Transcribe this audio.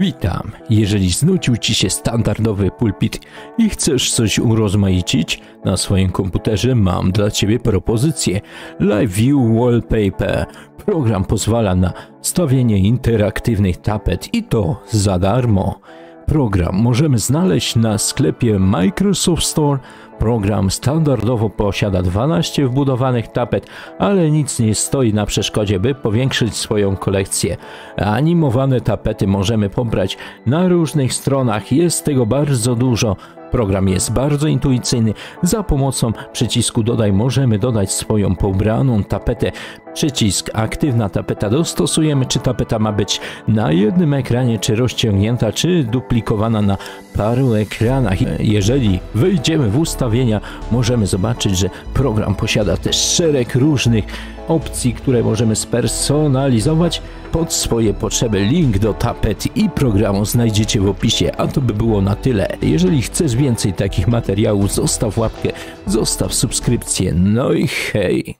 Witam. Jeżeli znudził Ci się standardowy pulpit i chcesz coś urozmaicić na swoim komputerze, mam dla Ciebie propozycję. Live View Wallpaper. Program pozwala na stawienie interaktywnych tapet i to za darmo. Program możemy znaleźć na sklepie Microsoft Store. Program standardowo posiada 12 wbudowanych tapet, ale nic nie stoi na przeszkodzie, by powiększyć swoją kolekcję. Animowane tapety możemy pobrać na różnych stronach, jest tego bardzo dużo. Program jest bardzo intuicyjny. Za pomocą przycisku dodaj możemy dodać swoją pobraną tapetę. Przycisk aktywna tapeta dostosujemy, czy tapeta ma być na jednym ekranie, czy rozciągnięta, czy duplikowana na paru ekranach. Jeżeli wejdziemy w ustawienia, możemy zobaczyć, że program posiada też szereg różnych opcji, które możemy spersonalizować pod swoje potrzeby. Link do tapet i programu znajdziecie w opisie, a to by było na tyle. Jeżeli chcesz więcej takich materiałów, zostaw łapkę, zostaw subskrypcję, no i hej!